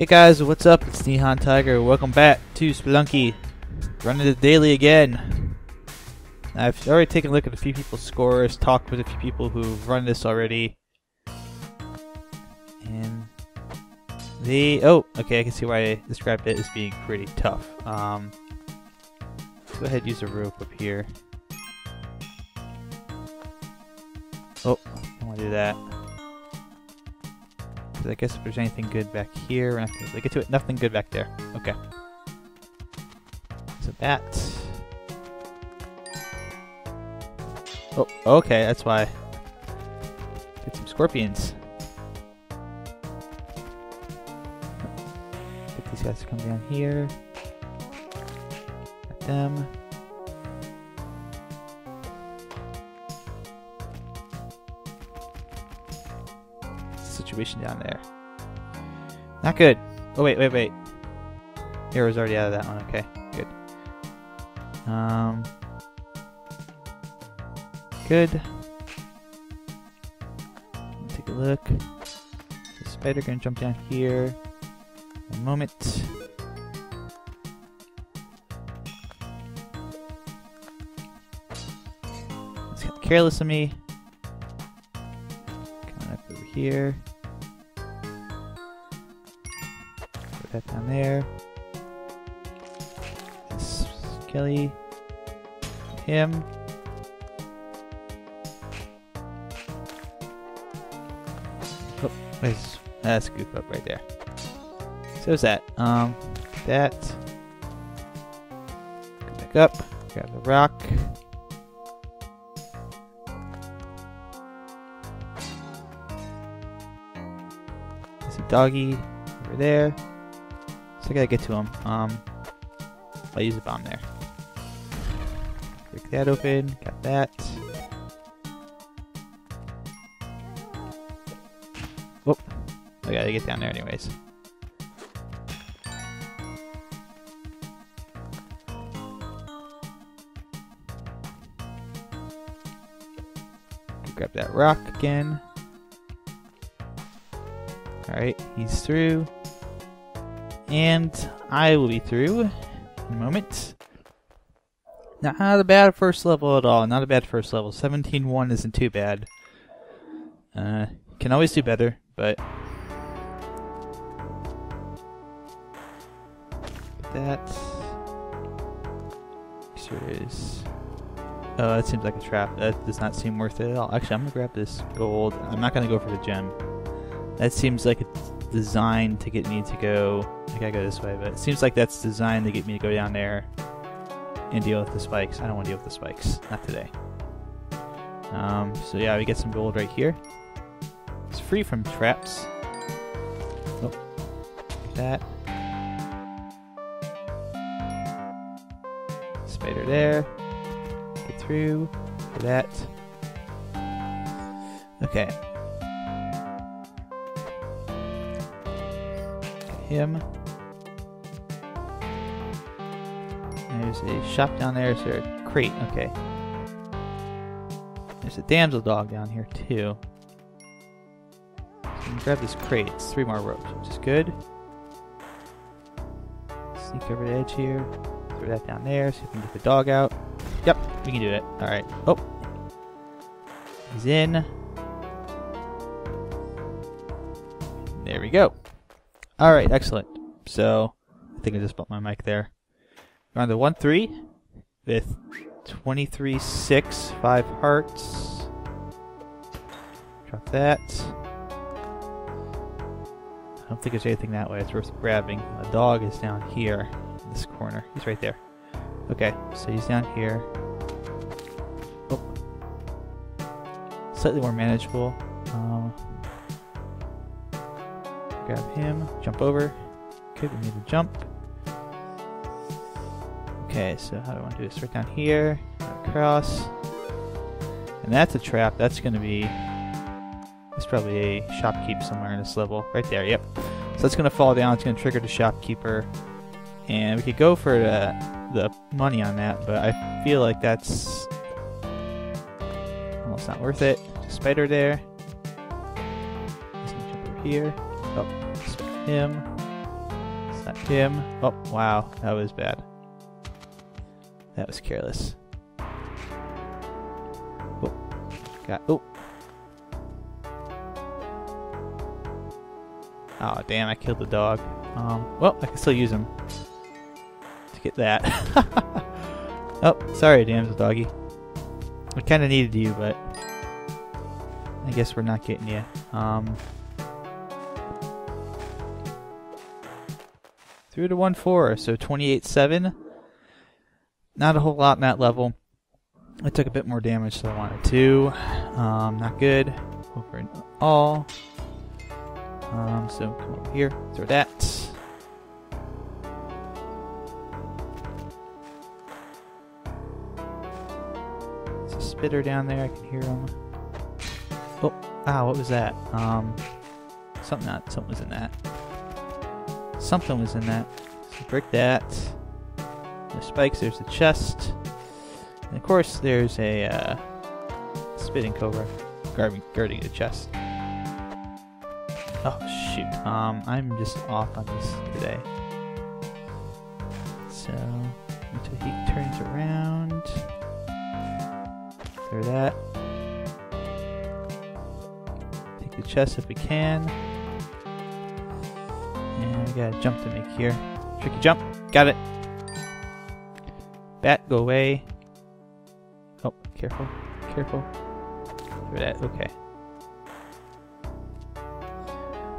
Hey guys, what's up? It's NihonTiger. Welcome back to Spelunky. Running the daily again. I've already taken a look at a few people's scores, talked with a few people who've run this already. And the oh, okay, I can see why I described it as being pretty tough. Um go ahead and use a rope up here. Oh, I want to do that. I guess if there's anything good back here, we're not going to get to it. Nothing good back there. Okay. So that. Oh, okay, that's why. Get some scorpions. Get these guys to come down here. Get them. Situation down there. Not good. Oh, wait, wait, wait. Arrow's already out of that one. Okay, good. Um, good. Take a look. The spider gonna jump down here. A moment. It's careless of me. Coming up over here. That down there. This Kelly. Him. Oh, where's that's a goop up right there. So is that. Um that. Go back up. Grab the rock. There's doggy over there. I gotta get to him. Um, I'll use a bomb there. Break that open. Got that. Whoop. I gotta get down there anyways. Grab that rock again. Alright, he's through. And I will be through in a moment. Not a bad first level at all. Not a bad first level. 17-1 isn't too bad. Uh, can always do better, but... That... Is... Oh, that seems like a trap. That does not seem worth it at all. Actually, I'm gonna grab this gold. I'm not gonna go for the gem. That seems like it's designed to get me to go. I gotta go this way, but it seems like that's designed to get me to go down there and deal with the spikes. I don't want to deal with the spikes. Not today. Um, so yeah, we get some gold right here. It's free from traps. Oh, that. Spider there. Get through. That. Okay. Him. There's a shop down there. Is there a crate? Okay. There's a damsel dog down here too. So grab this crate. It's three more ropes, which is good. Sneak over the edge here. Throw that down there. If we can get the dog out. Yep, we can do it. Alright. Oh. He's in. There we go. All right, excellent. So I think I just bumped my mic there. We're on the 1 3 with 23 6, 5 hearts. Drop that. I don't think there's anything that way. It's worth grabbing. The dog is down here in this corner. He's right there. Okay, so he's down here. Oh. Slightly more manageable. Um, grab him, jump over. Okay, we need to jump. Okay, so how do I want to do this? Right down here, across. And that's a trap. That's going to be... There's probably a shopkeep somewhere in this level. Right there, yep. So that's going to fall down. It's going to trigger the shopkeeper. And we could go for the, the money on that, but I feel like that's almost not worth it. Spider there. Jump over here. Oh, him. Is that him? Oh, wow. That was bad. That was careless. Oh. Got. Oh. Oh, damn. I killed the dog. Um, well, I can still use him to get that. oh, sorry, damsel doggy. I kind of needed you, but I guess we're not getting you. Um, through to 1-4, so 28-7. Not a whole lot in that level. I took a bit more damage than I wanted to. Um, not good. Over and all. Um, so come over here, throw that. There's a spitter down there, I can hear him. Oh, ah, what was that? Um, something not, something was in that. Something was in that. So break that. There's spikes, there's a chest. And of course, there's a uh, spitting cobra guarding, guarding the chest. Oh, shoot. Um, I'm just off on this today. So, until he turns around. Clear that. Take the chest if we can. We got a jump to make here. Tricky jump. Got it. Bat, go away. Oh, careful. Careful. Clear that. Okay.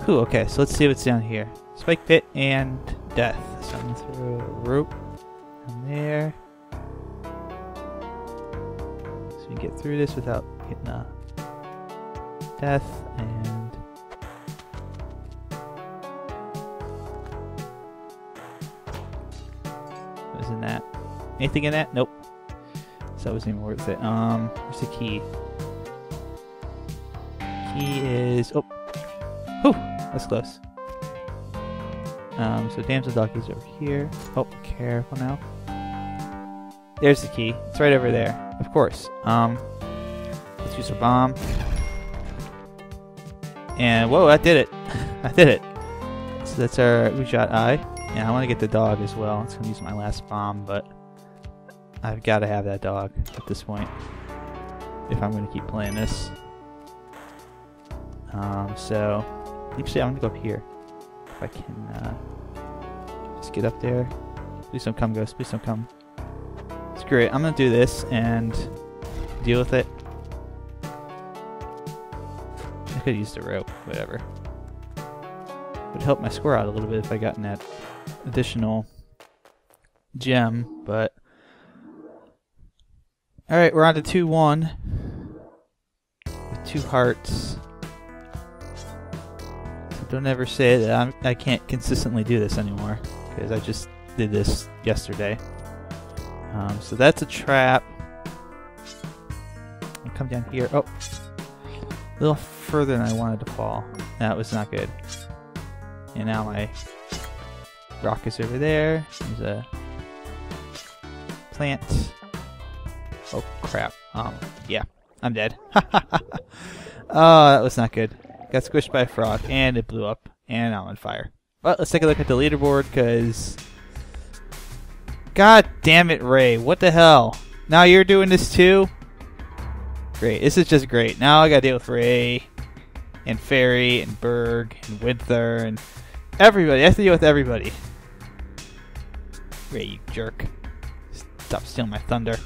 Whew, okay, so let's see what's down here. Spike pit and death. So I'm gonna throw a rope down there. So we get through this without getting a death and Anything in that? Nope. So that wasn't even worth it. Um, where's the key? Key is oh Whew, that's close. Um, so damsel doggy's over here. Oh, careful now. There's the key. It's right over there. Of course. Um, let's use a bomb. And whoa, that did it. I did it. So that's our Ujat Eye. And I want to get the dog as well. It's going to use my last bomb, but I've got to have that dog at this point if I'm going to keep playing this. Um, so Actually, I'm gonna go up here. If I can, uh, just get up there. Please don't come, Ghost. Please don't come. Screw it. I'm gonna do this and deal with it. I could use the rope. Whatever. Would help my score out a little bit if I gotten that additional gem, but... Alright, we're on to 2-1. With two hearts. Don't ever say that I'm, I can't consistently do this anymore, because I just did this yesterday. Um, so that's a trap. I'll come down here. Oh, a little further than I wanted to fall. That was not good. And now my rock is over there. There's a plant. Oh crap. Um, yeah, I'm dead. oh, that was not good. Got squished by a frog, and it blew up, and I'm on fire. But let's take a look at the leaderboard, because... God damn it, Ray. What the hell? Now you're doing this too? Great. This is just great. Now I gotta deal with Ray, and Fairy, and Berg, and Winther, and everybody. I have to deal with everybody. Ray, you jerk. Stop stealing my thunder.